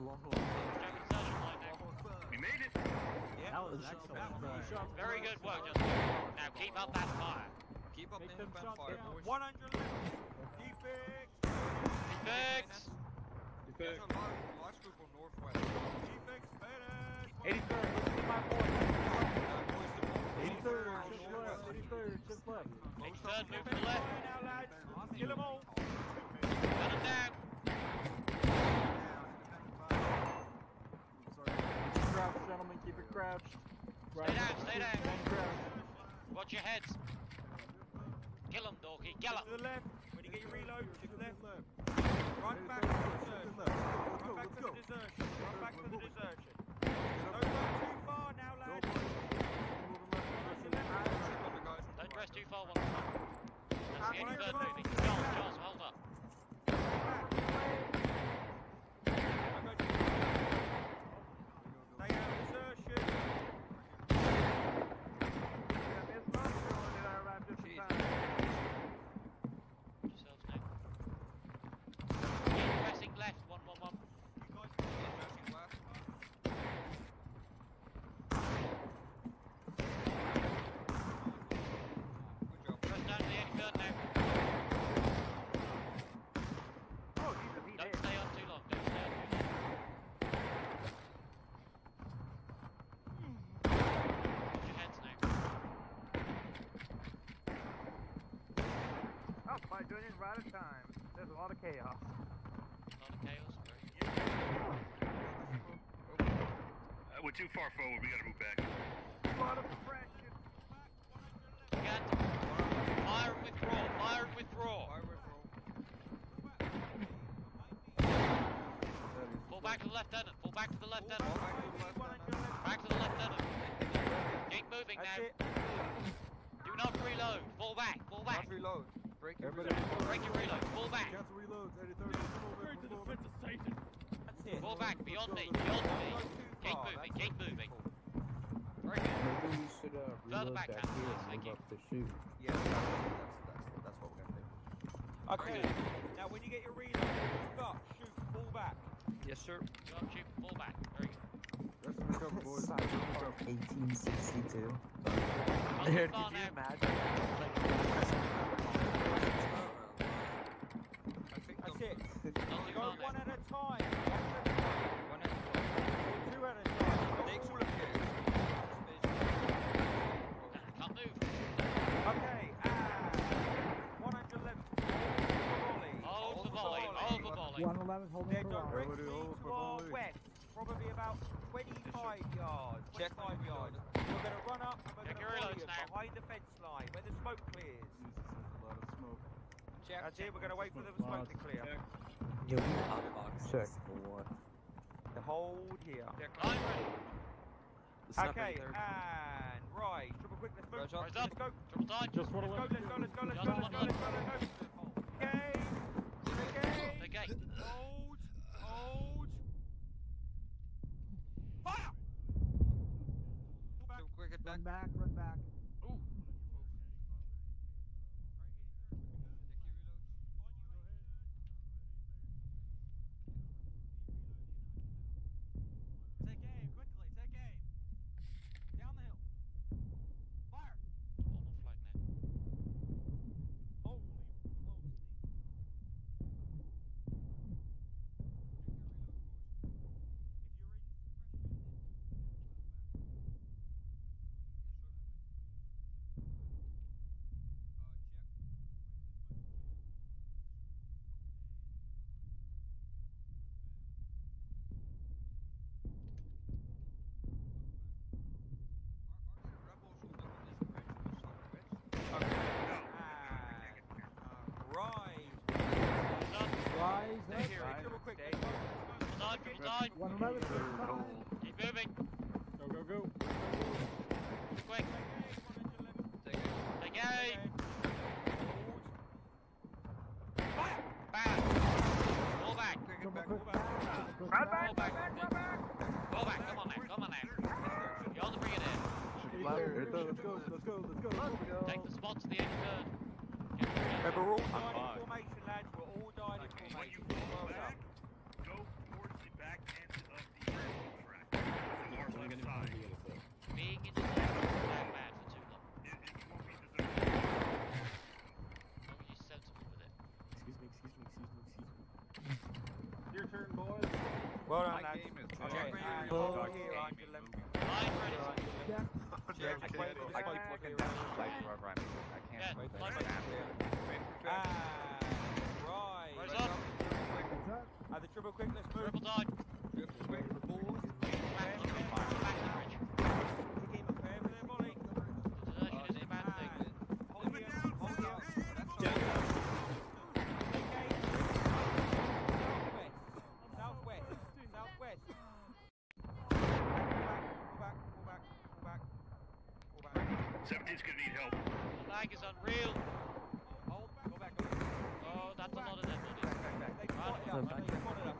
Jack insertion line now. We made it. Yeah, That was that excellent. was Shots Very good work, Justin. Now keep up that fire. Keep up Make the inbound fire, down. 100 left. Defix. Fix. There's a large, large group on northwest. Defix. Finish. 83rd, listen to my voice. That boys the most. 83rd, just left. 83rd, just left. Next third, move to the left. line now, lads. Kill them all. Gun them down. Gentlemen, keep it crouched. Stay down, stay down. Stay crouched. Watch your heads. Kill them, Dorky. Kill him. To the left. When you get your reload, shift left. Run back to the desertion. Run back to the desertion. Run back to the desertion. Don't go too far now, lads. Run to left. Other guys on the Don't press too far. One. That's the end of third moving. Charles, Charles, hold up. Don't go too far. Stay out of desertion. Watch yourselves now. Keep pressing left. One, one, one. You guys Insertion left. Good job. Press down to the end third now. Don't stay on too long. Don't stay on too long. Watch your heads now. By doing it right at time. There's a lot of chaos. Not a chaos. Very good. Uh, we're too far forward. We gotta move back. A lot of pressure. Get. Fire and withdraw. Fire and withdraw. Fire withdraw. Fall back to the lieutenant. Fall back to the lieutenant. Fall back to the left, then, uh, Back to the lieutenant. Keep moving That's now. it. Do not reload. Fall back. Fall back. Not reload. Break your Everybody reload. Break your reload. Fall back. Cancel reloads, 83rd. Move it, move it. That's it. Fall back. Beyond me. Beyond me. Keep moving. Keep moving. Very good. Maybe we should uh, Further reload back, back, Captain, here and move up to shoot. Yeah, that's, that's, that's what we're gonna do. Okay. Now, when you get your reload, move up, shoot, fall back. Yes, sir. Go up, shoot. Fall back. Very good. Rest in the cover, boys. Rest in the cover. 1862. Not too far now. I think That's the- it. Not too Go far one now. at a time. One at a time. One at a time. Two at a time. Not Takes all all of of you. Can't move. Okay, and 111. Volley. Hold the volley. Hold the volley. 111 holding They're directly Everybody hold to our west, probably about 25 yards. Check 25 my yards. reload. We're going to run up and we're Check going to volley reloads them now. behind the fence line where the smoke clears. Jesus, there's a lot of smoke. Check. That's it, we're going to wait for the smoke to clear. Yo, we hotbox. Check. The hold here. Check. I'm ready. Okay, and right, triple quick, let's move. Rise up. Let's go. Triple time. Just want to Let's go, let's go, let's go, let's Just go, one let's go, let's go, let's go. Okay. The Okay. gate. Hold. Hold. Fire! Pull back. So quick get back. Run back, run back. Ooh. Check your reloads. Take aim, quickly, take aim. Down the hill. Fire! On the flag now. Holy moly. If you're in suppression, Uh, check. Are, are there rebels on the- this bridge on the southwest? and rise. Rise Stay here, triple quick. Stay let's go, here. let's go. Triple time. Triple time. 111, triple time. Keep moving. Go, go, go. Quick. Take it. Take aim. Hold. Fire! Back. Fall back. Quick get Triple back. quick back. Triple Run quick back, Fall back. run back, run back. Fall back. Come on now. Come on now. You're on the bring it in. Let's go, let's go, let's go, let's go. Take the spots to the end third. Get the Remember, we're all dying in formation, lads. We're all dying in When you formation. fall Well back, done. go towards the back end Triple quick, let's move. Triple dodge. Triple quick. Back to the bridge. Back to the bridge. Keep a fair for their volley. The desertion is a bad thing. Hold the down, hold the up. Southwest. Southwest. Southwest. Pull back, pull back, pull back, pull back, pull back. 17's gonna need help. The lag is unreal. Hold, go back, go back. Oh, that's a lot of them buddies. They spotted us, they spotted us.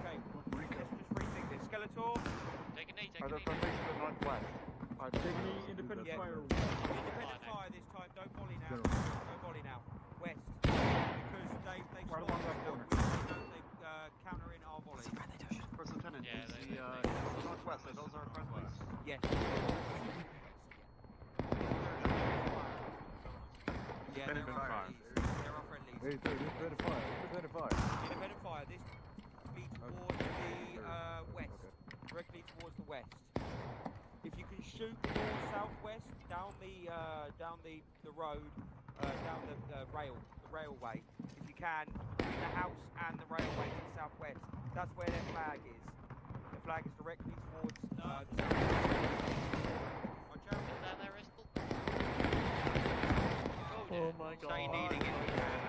Okay, let's just rethink this. Skeletor, Take a knee, take Are a there knee. Formations to the northwest? Alright, take independent Yeah. fire. independent fire this time, don't volley now. Don't volley now. West. Because they, they Right spotted along that corner. they, they uh, counter in our volley. First Lieutenant, Yeah, is they- the, uh, they- to the northwest, are those our friendlies? Yes. Yeah, they're Independent our friendlies. They're our friendlies. Hey, third, independent fire, independent fire. Independent fire. This be towards the uh, west, directly towards the west. If you can shoot more southwest down the uh, down the the road, uh, down the uh, rail, the railway. If you can, between the house and the railway to the southwest. That's where their flag is. The flag is directly towards uh, the southwest. Watch out. Still down there, Ristle? Oh my Stay kneeling if you can,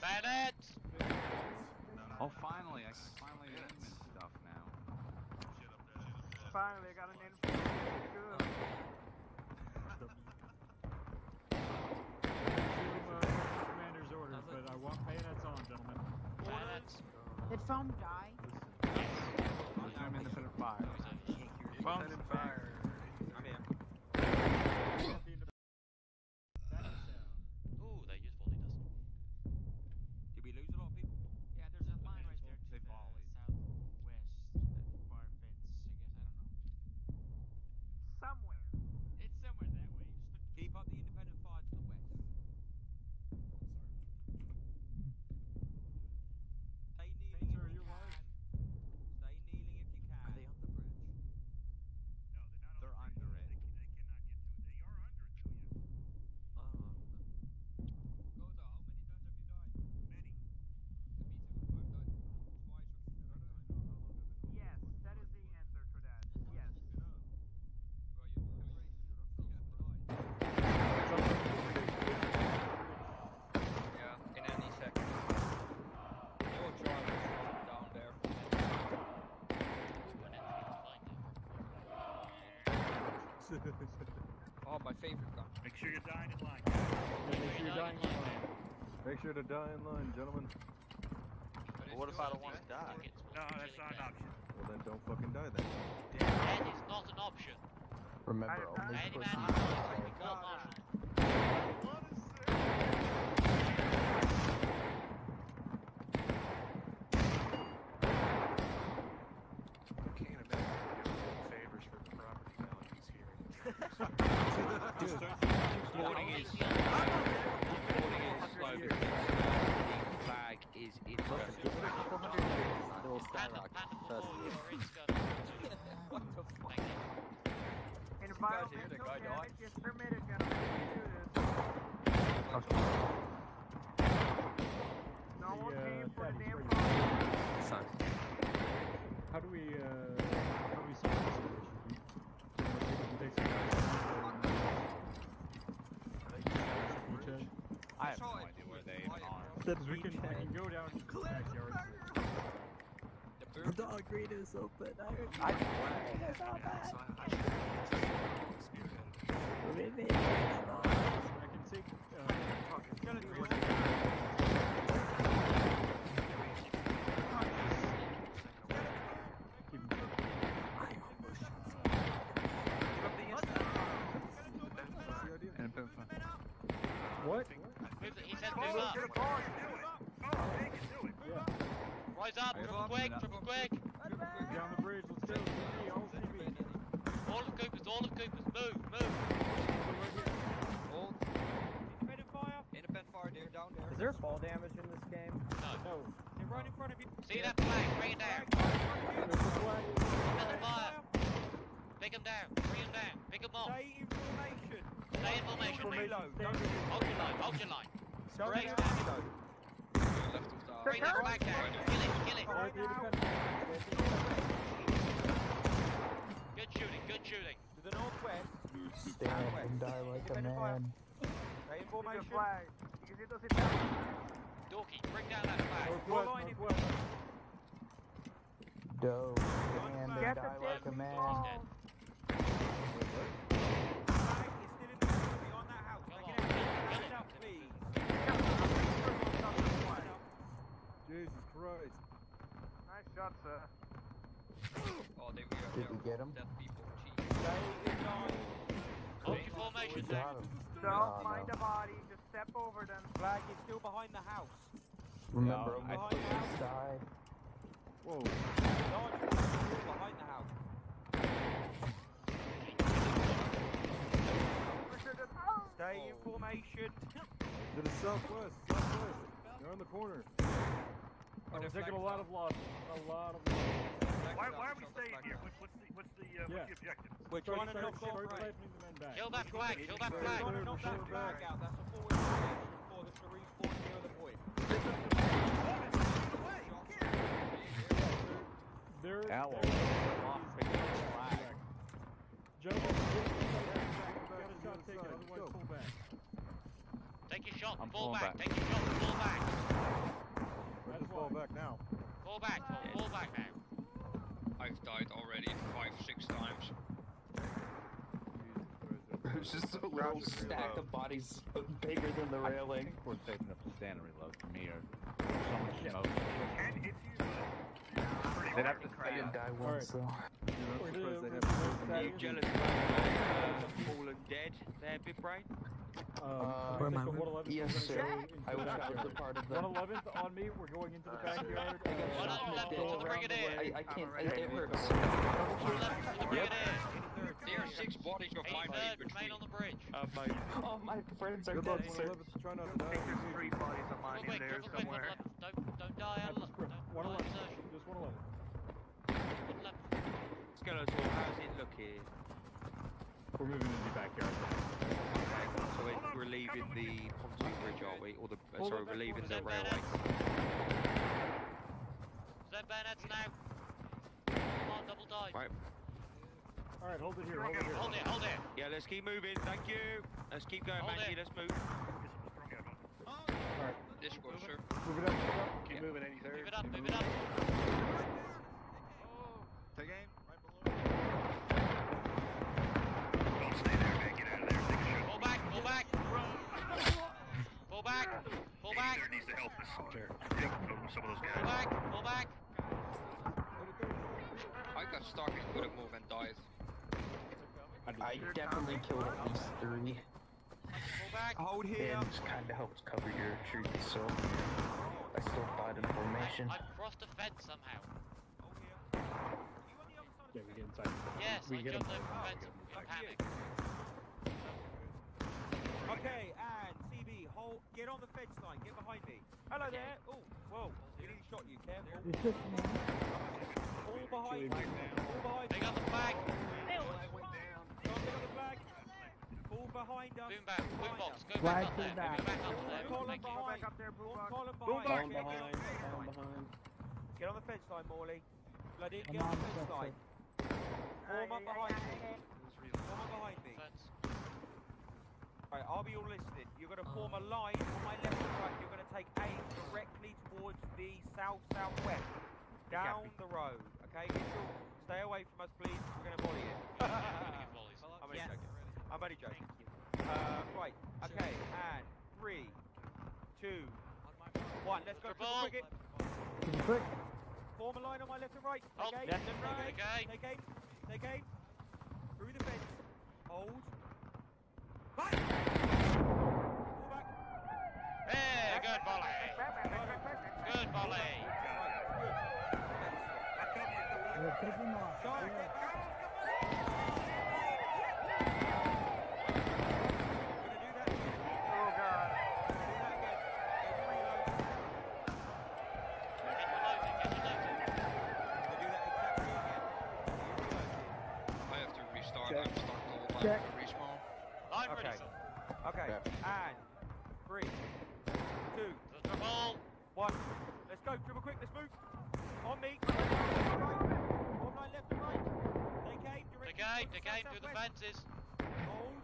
Bayonets! Oh, finally, I can finally aim and stuff now. Finally, I got an info. Good. Assume, uh, commander's orders, but I want bayonets on, gentlemen. Bayonets. Did foam die? Resume independent fire. Independent fire. I'm here. Ooh, they just volleyed us. Did we lose a lot of people? Yeah, there's a line right there to They the volleyed. southwest, that far fence, I guess, I don't know. Somewhere. It's somewhere that way. Just look Keep up the independent fire to the west. Stay kneeling Sir, if you you're can. right. Stay kneeling if you can. Are they on the bridge? No, they're not. They're on the bridge. under it. They, they cannot get to it. They are under it though. Yes. Oh. Gota, how many times have you died? Many. Me too. I've died twice or three times. Yes, that is the answer for that. Yes. Well, you do great. You have died. Yeah, in any second. Your driver's down there. Ooh, an enemy behind it. Oh, my favorite gun. Make sure you're dying in line. Make sure you're dying in line. Make sure to die in line, gentlemen. Well, what if I don't want to die? No, that's not an option. Well, then don't fucking die then. Dead is not an option. Remember, I- only Any person man who who dies dies will be dies. court-martialed. Can't imagine doing favors for the property values here. Warning is, Only the warning is slow because the flag is in Look, the give it a couple hundred years, it will skyrocket. Trust me. in Scotland. What the fuck? Thank you. Environmental guy damage is permitted, gentlemen. Do. No one The, uh, came for the damn ready. phone. How do we, uh, how do we solve this issue? We take some action, uh, I have no idea where was they quiet, are. bro. Because we can, we can go down to the backyard. The bird dog read is open. So I, I should spearhead. I can take, uh, keep him safe. And boom. What? Move the, he said move up. Yeah. Rise up, triple quick, triple quick. Down the bridge, let's go. All of Coopers, all of Coopers, move, move. Hold. Independent fire. Independent fire, they're down there. Is there fall damage in this game? No. No. They're right in front of you. See that flag, bring it down. There's. Independent fire. Pick him down, bring him down, pick him off. Stay in formation. Stay in formation, mate. Reload. Hold your line, hold your line. Don't Great, get man. reload. Left of the Bring that flag down. Kill it, kill it. Good shooting, good shooting. To the northwest. Stand up and die like a man. Stay in formation. flag. Necesito citar. Dorky, bring down that flag. Northwest, northwest. Doe, stand and die like a man. ball. Flag is still in the corner behind that house. Come Make on, it kill out. it, Get kill it up, it. please. Jesus Christ. Nice shot, sir. Oh, they were Did we get him? Dead people. Jeez. Stay in line. Hold your formation We down. got him. Don't No, mind no. the body. Just step over them. Flag is still behind the house. Remember, No, only I- persons die. Whoa. Large is still behind the house. Stay in formation. To the southwest, southwest. They're on the corner. Oh, we're taking a lot of losses. A lot of losses. Why, why are we staying here? What's, what's the what's the uh, Yeah. what's the objective? We're Start, trying to start, knock their start flag. siphoning the men back. Kill that flag, kill that We're flag. trying to knock that flag out. That's a forward formation for them to respawn near the point. They're, Owl. they're, Gentlemen, get a shot taken, otherwise pull back. Take your shot, I'm fall back. back. Take your shot, fall back. Let's fall back now. Fall back, fall, fall back now. I've died already five, six times. There's just a little stack of bodies bigger than the railing. I railing. think we're safe enough to stand and reload from here. There's so much smoke. Can hit you, They'd have to stay didn't die once, though. We're gonna- surprised they we're haven't gonna moved start You jealous about uh, fallen dead there, Big Brain? Uh, Where am I? Yes, sir. gonna go into I wish I was a backyard. part of that. 111th on me, we're going into the backyard. I got uh, shot in the One dick. to the brigadier. I, I can't, it, it hurts. Two left to the brigadier. There are six bodies of my 83rd, between. remain on the bridge. Uh, mate. Oh, my friends are Good luck, dead, sir. 111th. Try not to die. Three bodies of mine in there somewhere. Don't, don't die, uh, Allah. just quick. 111. Just 111. 111. Skeletor, how's it looking? We're moving into the backyard. Okay, So we're, we're leaving the pontoon bridge, are we? Or the, uh, sorry, we're leaving hold the it. railway. Set bayonets now. Come on, double dive. Right. Alright, hold it here, hold it here. Hold it, hold it. Yeah, let's keep moving. Thank you. Let's keep going, Hold Manji. it. Let's move. Alright, Discord, sir. move it up, move it up. Keep moving, 83rd. Move it up, move it up. Take aim. Right below. Don't stay there, man. Get out of there. Take a shot. Pull back, pull back. Pull back, pull back. needs to help us. Yep, um, some of those guys. Pull back, pull back. I got stuck and couldn't move and died. I definitely killed at least three. Pull back. Hold here. And kind of helps cover your retreat, so I still died in formation. I, I crossed the fence somehow. Hold here. You on the other side of Yeah, we get inside. Yes, we I get jumped over the Oh, fence in panic. Okay, and CB, hold, get on the fence line, get behind me. Hello there. Oh, whoa, we nearly shot you, careful. All behind me. All behind They got the flag. Can't get on the flag. All behind us. Boom back, boom box. us. Go back up there. Go back up there. Column Thank you. behind. Back up Boom on, column Boom behind. Get- get- Get on the fence line, Morley. Bloody, get on the fence line. Form up behind me. Form up behind me. Fence. Right, I'll be all listening. You're going to form a line on my left and right. You're going to take aim directly towards the south southwest, down the road. Okay, Mitchell, stay away from us, please. We're going to volley it. We're gonna get volleys. I'm only joking. I'm only joking. Uh, right. Okay, and three, two, one. Let's go. Triple. Triple cricket. Form a line on my left and right. Hold. Take aim. Left Left and and right. right. Take aim. Take aim. Take aim. Through the fence. Hold. Back. Pull back. Hey, good volley. Good volley. Sorry, get Oh god. Get your loading, get your loading. I have to restart. I'm stuck the whole time. Check. Respawn. Line ready, Okay. son. Okay, and three, two, The triple. one. Let's go, triple quick, let's move. On me. On my left and right. Take aim, directly Take aim, towards take aim through the fences. Hold.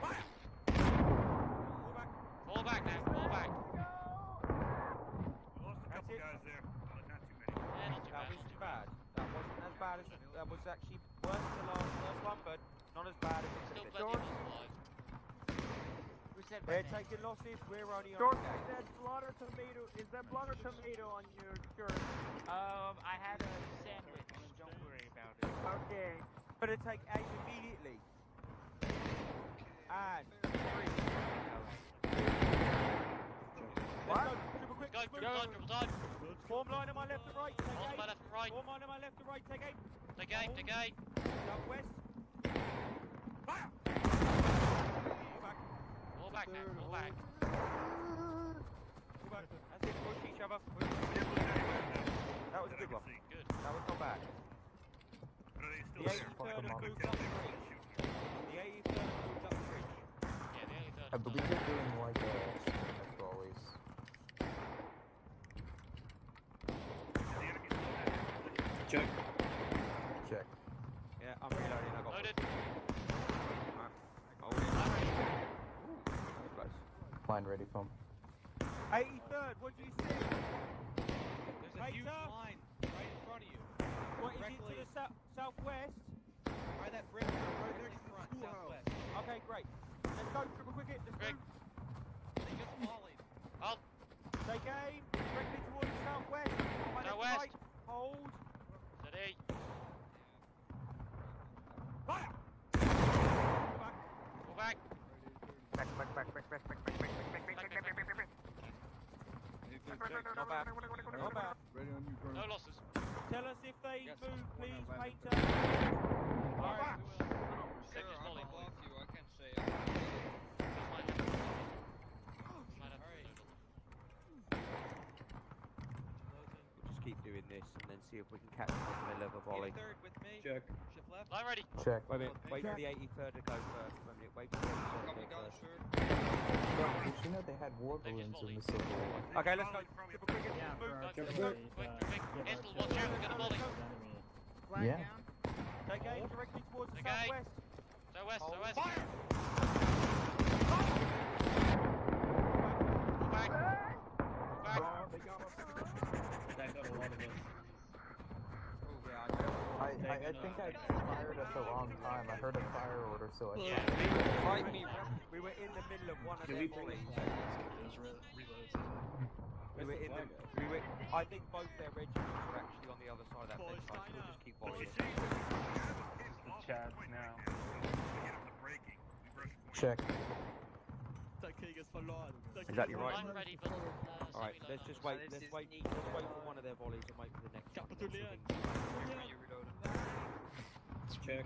Fire. Pull back. Fall back now, fall back. We lost a couple guys there, but not too many. Yeah, not too That bad, wasn't not too bad. That wasn't as bad as that was actually worse than the last, first one, but not as bad as it Still could have been. They're name? taking losses. We're only on. George, the is that blood or tomato? Is that blood or tomato on your shirt? Um, I had a sandwich. Don't worry about it. Okay. Better take aim immediately. And three. What? Go. Triple quick. Go, let's triple time, triple time. Form line on my left and right. Take aim. my left and right. Form line on my left and right. Take aim. Take aim, take aim. Southwest. Fire. Pull back. Now, fall back. Pull back. That's it. Push each other. Push. That was a good one. Good. That was not bad. But are they The there? 83rd them have up. moved up the bridge. The 83rd have moved up the bridge. Yeah, the only I believe they're doing like a as always. Check. Check. Yeah, I'm reloading. I got Loaded. Hold it. Very close. Line ready, pump. 83rd, what do you see? There's a huge Later. line right in front of you. What is it to the sou- southwest? By that bridge, right there in front, southwest. Okay, great. Let's go, triple quick it. Let's Quick. move. They just volleyed. Hold. Take aim. Directly towards the southwest. On my left and Southwest. Right. Hold. Steady. Fire. Pull back. Fall back. Back, back, back, back, back, back, back, back, back, back, back, back, back, back, back, back. Not bad. Not bad. Ready on you, No Colonel. losses. Tell us if they Yes, move, please, on left. painter. Alright, we will. Sure, Take I'm volley. you. I can say it. Just might have to Might have to Alright. reload them. We'll just keep doing this and then see if we can catch them in the middle of a volley. 83rd with me. Check. Shift left. Line ready. Check. Wait a minute. Wait for the 83rd to go first. Wait a minute. Wait for the 83rd to go down, first. sir. Yeah, did you know they had war balloons in the Civil War? Okay, let's go. Volley from you. Triple quick it. Yeah, Move. for our Quick, quick, quick, quick. get our Istel, killer watch out, is get a volley. Flag Yeah. down. Take aim directly towards the southwest. Southwest, southwest. Fire. Fall back. Fall back. Oh, they got us. They got a lot of us. Oh, yeah, I. I I, I think I fired at the wrong time. I heard a fire order, so I Yeah, fired. fight me. We were in the middle of one of Can their we volleys. We were in the, we were, I think both their regiments were actually on the other side of that fence line, so we'll just keep What you volleying. Chad now. Get up the braking. We rush point. Check. Is that your right? I'm ready for uh, Alright, let's just now. wait, let's wait, let's wait for one of their volleys and wait for the next one. and then see Check.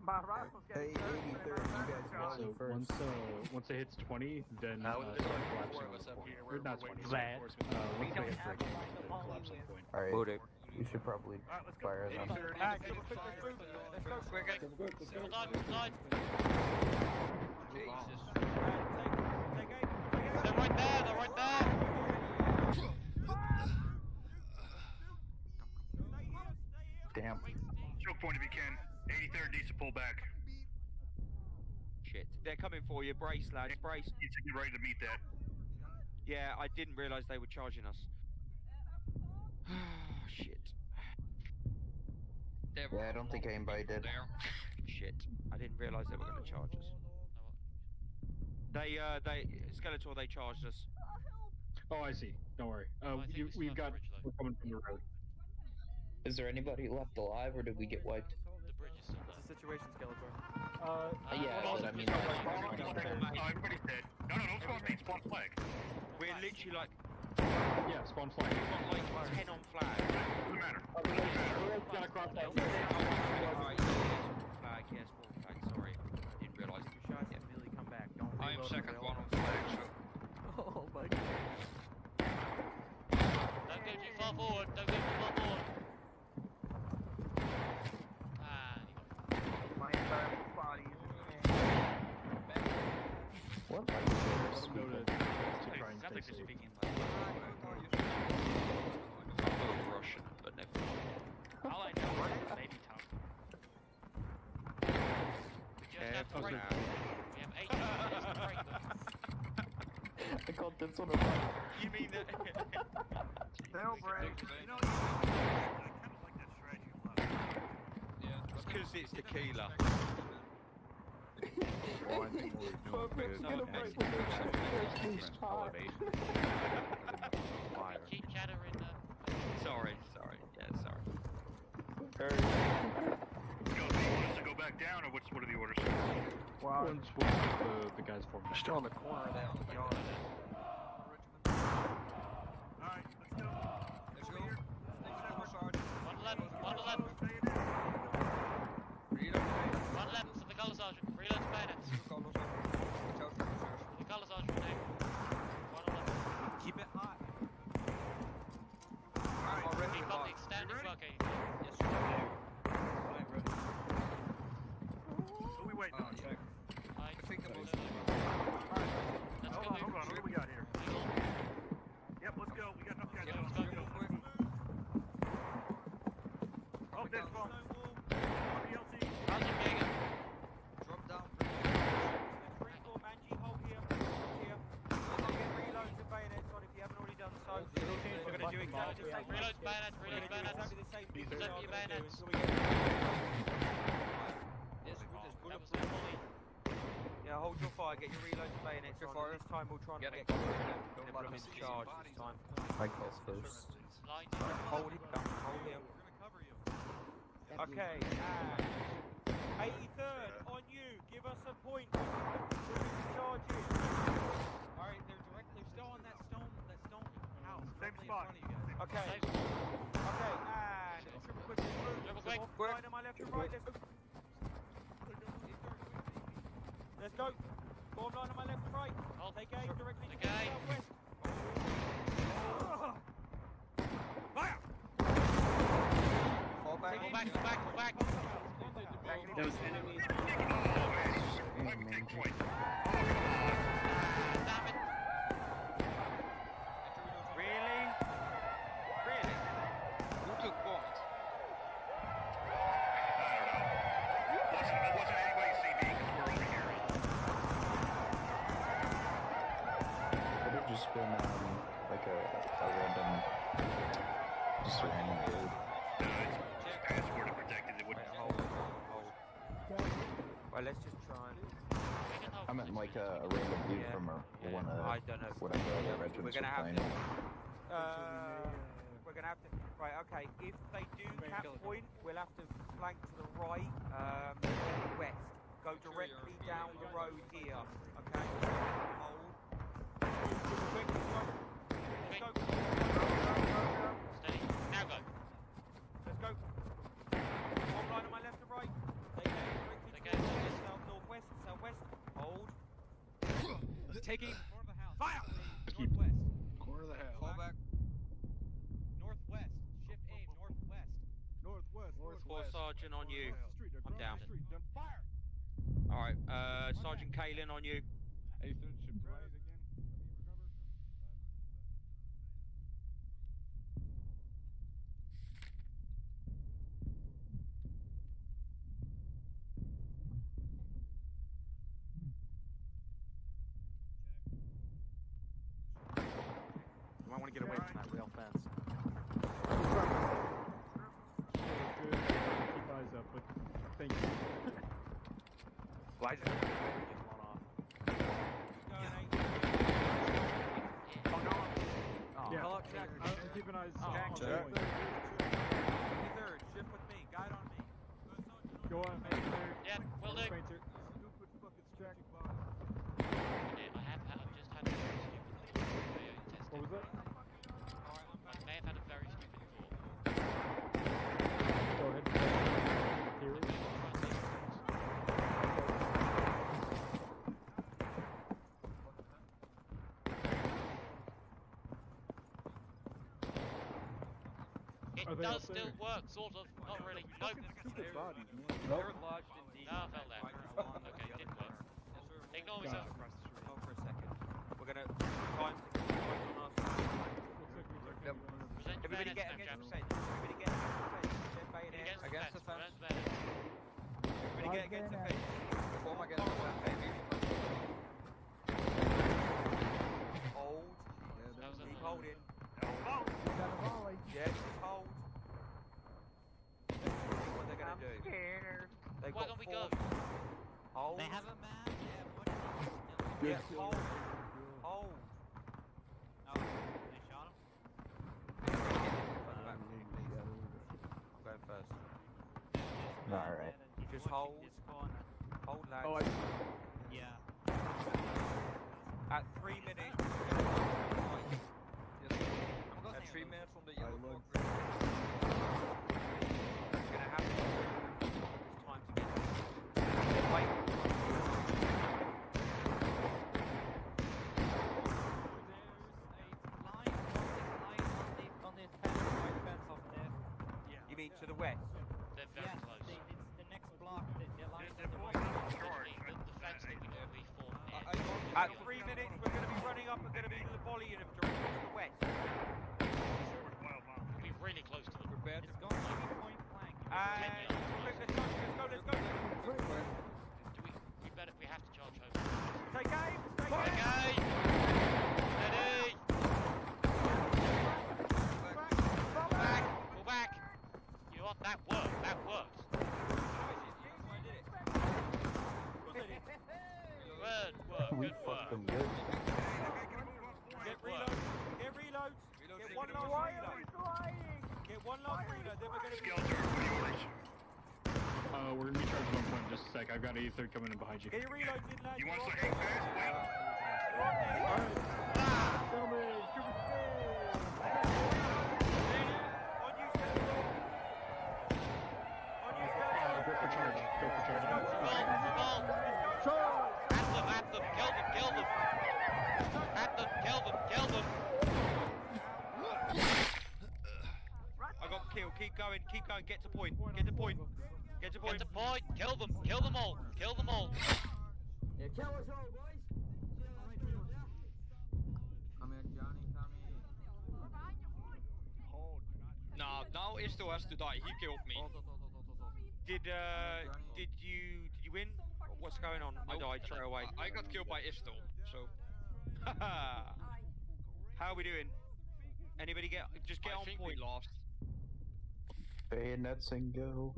My rifle's Hey, getting 83rd, you guys. So once uh, once it hits 20, then uh, Uh, start collapsing on point. Or not 20, Glad. uh, once they hit 30, then collapse point. Alright, Will you should probably Alright, let's go. fire them. Quick, quick, quick, quick, let's go. Quick, quick. Hold on, hold on. Take, take aim, take aim. They're right there, they're right there. Damn. Choke point if you can. 83rd needs to pull back. Shit. They're coming for you. Brace, lads. Brace. Needs to get ready to meet that. Yeah, I didn't realise they were charging us. Shit. Yeah, I don't think anybody did. Shit. I didn't realise they were going to charge us. They, uh, they, Skeletor, they charged us. Oh, I see. Don't worry. Uh, I you, we, we've got. bridge. We're coming from the road. Is there anybody left alive, or did we get wiped? The bridge is still there. situation, Skeletor? Uh, Uh, yeah, hold but on, I mean, hold that's on, fine. hold on, hold on. Oh, everybody's dead. No, no, no, spawn main, spawn flag. We're literally like, yeah, spawn flag. we've got like 10 on flag. Doesn't matter. Gotta cross that. Alright, yeah, spawn flag, yeah, spawn flag, sorry. I didn't realise. Shots immediately come back. Don't I am reload second one on flag, Oh my god. Don't go too far forward, don't go too far forward. Ah, you got My entire body is in pain. What? Like, there's Let them go to, try and stay safe. speaking like I thought Russian, but never all I know is lady tongue. We just have to Careful now. them. We have eight minutes to break them. I this one a. You mean that? They'll break. You know, I kind of like that strategy a lot. It's because it's tequila. Well, I think what we're doing Perfect, is get him right when they're shooting their police hot. Fire. Keep chatter in the. Sorry, sorry, yeah, sorry. Or- Yo, do you want us to go back down, or what's, what are the orders? Wow. Once, once the, the guys form back. Still on the corner of that yard. Alright, let's go. Let's go. Stay separate, Sergeant. One left, one left, Reload, one left for the colour sergeant. Reload to bayonets. Carlos. Watch out for reserves. The colour sergeant name. One on left. Keep it hot. Alright, already Keep up hot. the extended ready? blockade. Yes, sir. Alright, ready. Who we waiting Uh, on? check. Fine. I think the most. Let's Hold go on, hold move. on, what do we got here? Yep, let's go, we got enough guys. Yeah, Let's let's go. go. Real quick. Oh, there's spawn. PLC. How's it going? Drop down. Let's reform Angie, hold here. Hold here. Let's get reloads and bayonets on if you haven't already done so. We're going to do exactly the same. Reload to bayonets, We're reload going to to do bayonets. exactly the same thing. Set we your are gonna do bayonets. until we get- Yes, we just pull That up. was their volley. Yeah, hold your fire, get your reloads and bayonets Your fire. This time we'll try and Get get it. and Don't let them them charge this time. My calls first. Line Hold it down, hold here. Okay, and 83rd, on you, give us a point. Who's in charge here? Alright, they're direct. They're still on that stone. That stone house. Same spot. front of you guys. Okay, Safe. okay, let's go. Form line on my left and right. Hold. Take aim directly to the southwest. Fire! Back. Back, back, back. Those enemies. Oh, man. just been um, like a, a random, just a random Well, let's just try and. I meant like a, a random dude yeah. from a, yeah. one of I don't know. whatever other regiments we're, gonna have playing. To, uh, we're gonna have to. Right, okay. If they do cap point, we'll have to flank to the right, um, west. Go directly down the road here. Okay. Hold. Right. Go directly towards the northwest. Taking Fire! northwest. Corner of the house. Fall back. Northwest. Shift aim. Northwest. Northwest. Four sergeant on you. I'm down. fire. Alright, uh, Sergeant Kalen on you. Hey, third ship rise again. You might want to get away from that rail fence. Good, good. Keep eyes up, but thank you. Well, I just get blown off. Oh no! Oh, Yeah. Call out check. Uh, keep an eyes Oh, on check. the way. Third, shift with me. Guide on me. Go on, painter. Yeah, will do. Painter. Stupid fucking check. I have I've just had a very stupid test. What was that? I may have had a very stupid thought. Go ahead. Theory. It Are they does up there? still work, sort of. Not really. Nope. Stupid bodies, man. They're lodged in D. No, I fell there. Okay, it didn't work. Ignore me, sir. Hold for a second. We're gonna time to get point on us. Yep. Present Everybody get against the fence. Everybody get against the fence. Against the Against fence. fence. Present the bayonets. Everybody get against the fence. Form against the fence, baby. Hold. That was Keep a- holding. Yeah, just hold. Let's see what they're gonna. They've Why don't we go? Hold. They have a map. Yeah, what is Yeah, hold. Hold. Oh, they shot him? I'm going first. Alright. Just hold. Hold, lads. Oh, I. Yeah. At three minutes. At three minutes from the yellow block. It's gonna happen. It's time to get. Wait. You mean to the west? They're very close. it's the next block. The, the line Literally, the, the fence that we do, we form near. At three minutes, we're going to be running up. We're going to be volleying them directly to the west. We'll be really close to them. Prepare to It's going to be point blank. And look, let's go, let's go, let's go. Do we, we better, we have to charge home. Take aim. Take aim. Okay! Steady! Back! Pull back! You know what? That worked. That worked. Good work. We Good fucked work. them good. Get Good work. reload. Get reload. Get one last reload. Get one last reload. Then we're gonna be. Uh, we're gonna be charging one point in just a sec. I've got a third coming in behind you. Get your reloads in, lads. You want You're some ink fast? Gentlemen, Cupid On you, Stella. On you, Stella. Go for charge. Go for charge. Roll, roll. At them, at them. Kill them, kill them. At kill them, kill them. I got killed. Keep going. Keep going. Get to point. Get to point. Get to Get point. to point. Kill them. Kill them all. Kill them all. Come here, Johnny, come here. Nah, now Isto has to die. He killed me. Did uh, did you did you win? What's going on? I died straight away. I got killed by Isto. So, how are we doing? Anybody get just get I on think point we- last. Bayonets and go.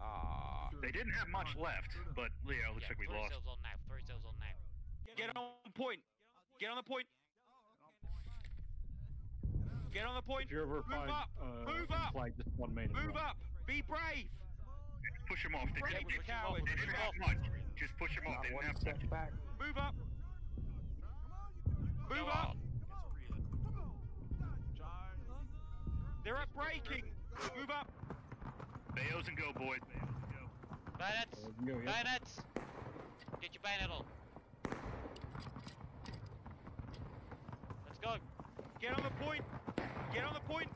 Ah. They didn't have much left, but yeah, it looks Yeah, like we three lost. cells on now. Three cells on now. Get on point. Get on the point. Get on the point. If you ever Move find up. uh, Move up. flag, just one main. Move up. Be brave. Push them off. They didn't, you they didn't have much. Just push them off. They didn't have much. back. Move up. Move Go up. on. They're at breaking. Move up. Bayos and go, boys. Bayos and go. Bayonets! Uh, go, yeah. Bayonets! Get your bayonet on. Let's go. Get on the point. Get on the point.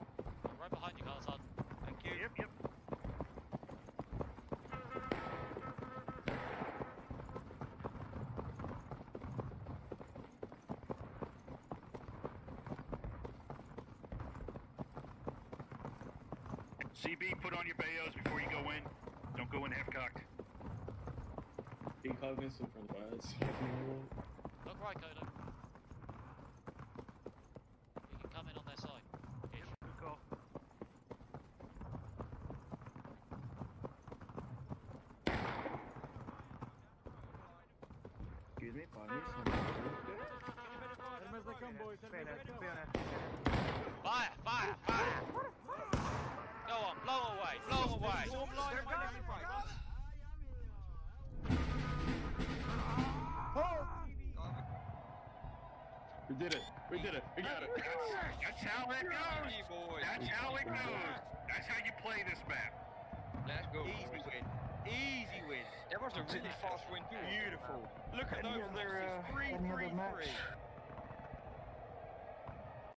Right behind you, Carson. Thank you. Yep, yep. CB, put on your bayos before you go in. Don't go in half cocked. Be cognizant from the bias. Look right, Kodo.